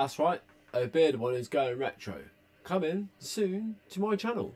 That's right, a beard one is going retro. Coming soon to my channel.